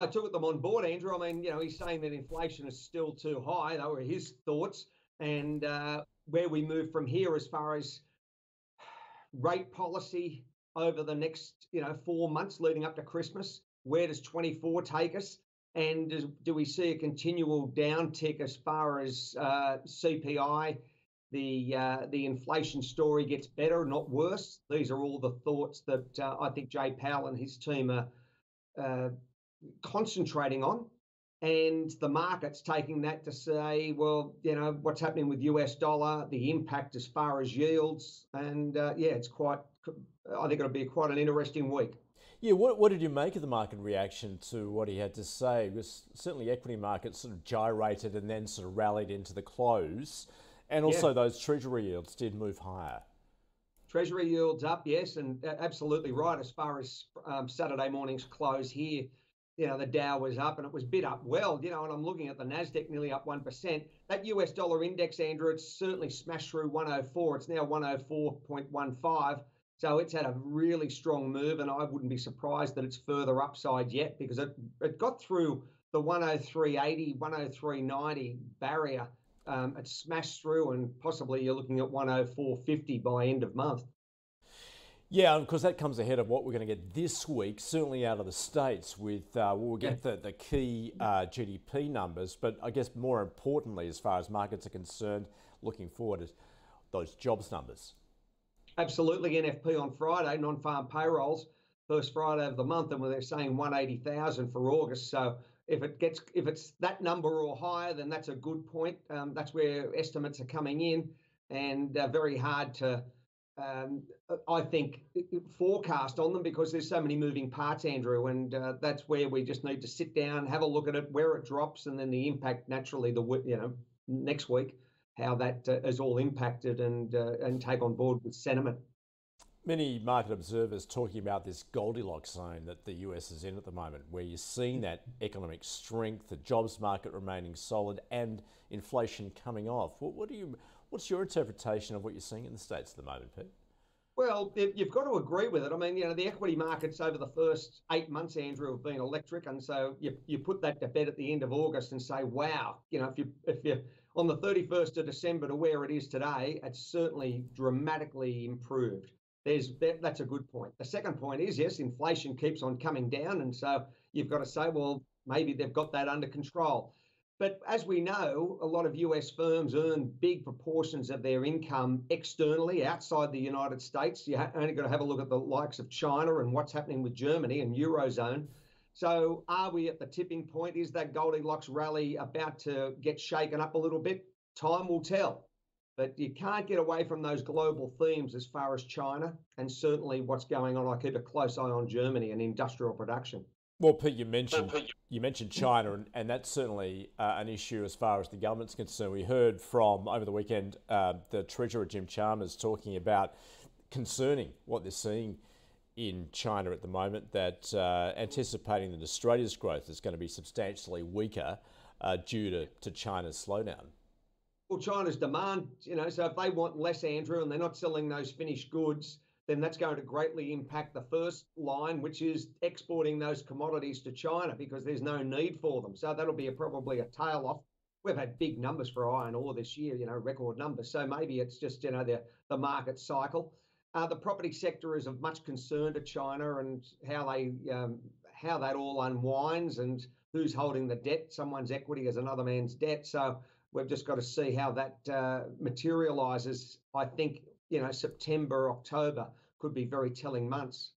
I took them on board, Andrew. I mean, you know, he's saying that inflation is still too high. They were his thoughts, and uh, where we move from here as far as rate policy over the next, you know, four months leading up to Christmas. Where does 24 take us? And does, do we see a continual downtick as far as uh, CPI? The uh, the inflation story gets better, not worse. These are all the thoughts that uh, I think Jay Powell and his team are uh, concentrating on. And the market's taking that to say, well, you know, what's happening with US dollar, the impact as far as yields. And uh, yeah, it's quite, I think it'll be quite an interesting week. Yeah, what, what did you make of the market reaction to what he had to say? Because certainly equity markets sort of gyrated and then sort of rallied into the close. And also yeah. those treasury yields did move higher. Treasury yields up, yes, and absolutely right. As far as um, Saturday morning's close here, you know, the Dow was up and it was bid up well, you know, and I'm looking at the NASDAQ nearly up 1%. That US dollar index, Andrew, it's certainly smashed through 104. It's now 104.15. So it's had a really strong move, and I wouldn't be surprised that it's further upside yet because it, it got through the 103.80, 103.90 barrier. Um, it smashed through, and possibly you're looking at 104.50 by end of month. Yeah, of course that comes ahead of what we're going to get this week, certainly out of the States, with uh, we'll get the, the key uh, GDP numbers, but I guess more importantly, as far as markets are concerned, looking forward, is those jobs numbers. Absolutely, NFP on Friday, non-farm payrolls, first Friday of the month, and they're saying 180,000 for August. So if it gets if it's that number or higher, then that's a good point. Um, that's where estimates are coming in, and uh, very hard to um, I think, forecast on them because there's so many moving parts, Andrew, and uh, that's where we just need to sit down, have a look at it, where it drops, and then the impact naturally the you know next week, how that uh, is all impacted and uh, and take on board with sentiment. Many market observers talking about this Goldilocks zone that the US is in at the moment, where you're seeing that economic strength, the jobs market remaining solid, and inflation coming off. What, what do you What's your interpretation of what you're seeing in the States at the moment, Pete? Well, you've got to agree with it. I mean, you know, the equity markets over the first eight months, Andrew, have been electric, and so you, you put that to bed at the end of August and say, wow, you know, if you if you're on the 31st of December to where it is today, it's certainly dramatically improved. There's that, that's a good point. The second point is yes, inflation keeps on coming down, and so you've got to say, well, maybe they've got that under control. But as we know, a lot of US firms earn big proportions of their income externally outside the United States. You only got to have a look at the likes of China and what's happening with Germany and Eurozone. So, are we at the tipping point? Is that Goldilocks rally about to get shaken up a little bit? Time will tell. But you can't get away from those global themes as far as China and certainly what's going on. I keep a close eye on Germany and industrial production. Well, Pete, you mentioned you mentioned China, and, and that's certainly uh, an issue as far as the government's concerned. We heard from over the weekend uh, the Treasurer Jim Chalmers talking about concerning what they're seeing in China at the moment. That uh, anticipating that Australia's growth is going to be substantially weaker uh, due to, to China's slowdown. Well, China's demand, you know, so if they want less, Andrew, and they're not selling those finished goods then that's going to greatly impact the first line, which is exporting those commodities to China because there's no need for them. So that'll be a, probably a tail off. We've had big numbers for iron ore this year, you know, record numbers. So maybe it's just, you know, the, the market cycle. Uh, the property sector is of much concern to China and how they um, how that all unwinds and who's holding the debt. Someone's equity is another man's debt. So we've just got to see how that uh, materializes. I think you know, September, October could be very telling months.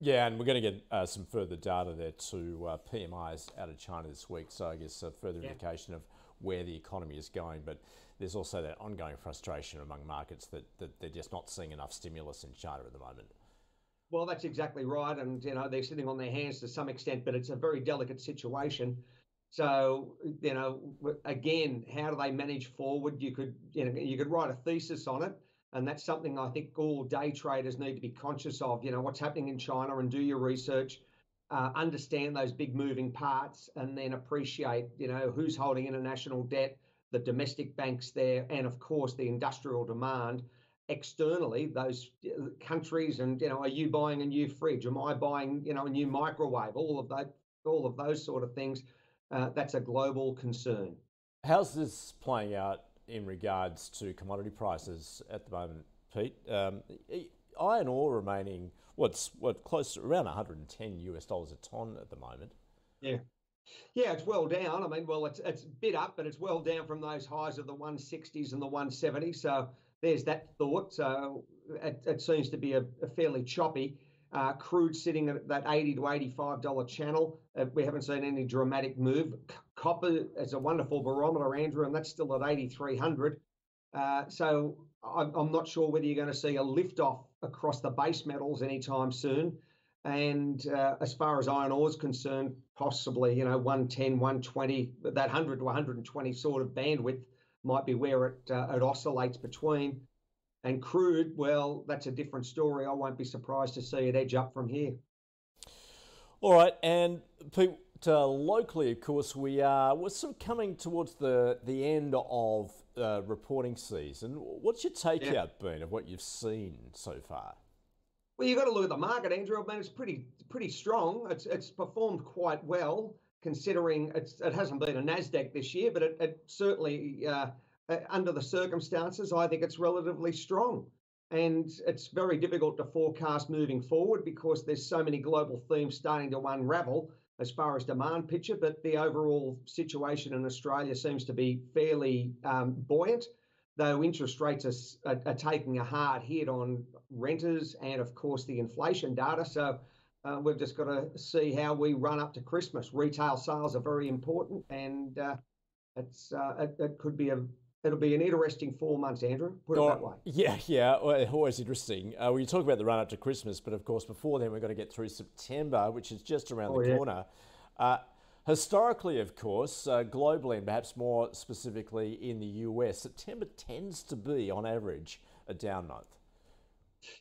Yeah, and we're going to get uh, some further data there to uh, PMIs out of China this week. So I guess a further yeah. indication of where the economy is going. But there's also that ongoing frustration among markets that, that they're just not seeing enough stimulus in China at the moment. Well, that's exactly right. And, you know, they're sitting on their hands to some extent, but it's a very delicate situation. So, you know, again, how do they manage forward? You could, you know, you could write a thesis on it and that's something I think all day traders need to be conscious of. You know, what's happening in China and do your research, uh, understand those big moving parts, and then appreciate, you know, who's holding international debt, the domestic banks there, and of course the industrial demand externally those uh, countries and you know are you buying a new fridge am i buying you know a new microwave all of that all of those sort of things. Uh, that's a global concern. How's this playing out in regards to commodity prices at the moment, Pete? Um, iron ore remaining what's what close to around 110 US dollars a ton at the moment. Yeah. Yeah, it's well down. I mean, well, it's it's bit up, but it's well down from those highs of the 160s and the 170s. So there's that thought. So it, it seems to be a, a fairly choppy. Uh, crude sitting at that 80 to 85 dollar channel. Uh, we haven't seen any dramatic move. Copper is a wonderful barometer, Andrew, and that's still at 8300. Uh, so I'm, I'm not sure whether you're going to see a lift off across the base metals anytime soon. And uh, as far as iron ore is concerned, possibly, you know, 110, 120, that 100 to 120 sort of bandwidth might be where it, uh, it oscillates between. And crude, well, that's a different story. I won't be surprised to see it edge up from here. All right. And Pete, uh, locally, of course, we are we're sort of coming towards the, the end of uh, reporting season. What's your takeout yeah. been of what you've seen so far? Well, you've got to look at the market, Andrew. I mean, it's pretty pretty strong. It's it's performed quite well considering it's it hasn't been a Nasdaq this year, but it, it certainly uh, uh, under the circumstances, I think it's relatively strong. And it's very difficult to forecast moving forward because there's so many global themes starting to unravel as far as demand picture, but the overall situation in Australia seems to be fairly um, buoyant, though interest rates are, are, taking a hard hit on renters and, of course, the inflation data. So uh, we've just got to see how we run up to Christmas. Retail sales are very important, and uh, it's uh, it, it could be a it'll be an interesting four months, Andrew. Put oh, it that way. Yeah, yeah, always interesting. Uh, we talk about the run up to Christmas, but of course, before then, we've got to get through September, which is just around oh, the yeah. corner. Uh, historically, of course, uh, globally, and perhaps more specifically in the US, September tends to be, on average, a down month.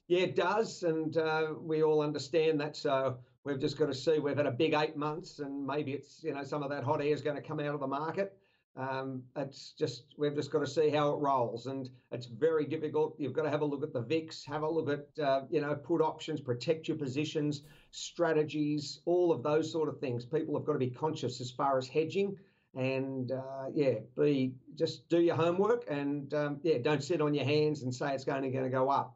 Yeah, it does, and uh, we all understand that. So we've just got to see. We've had a big eight months, and maybe it's you know some of that hot air is going to come out of the market. Um, it's just we've just got to see how it rolls, and it's very difficult. You've got to have a look at the VIX, have a look at uh, you know put options, protect your positions, strategies, all of those sort of things. People have got to be conscious as far as hedging, and uh, yeah, be just do your homework, and um, yeah, don't sit on your hands and say it's to, going to go up.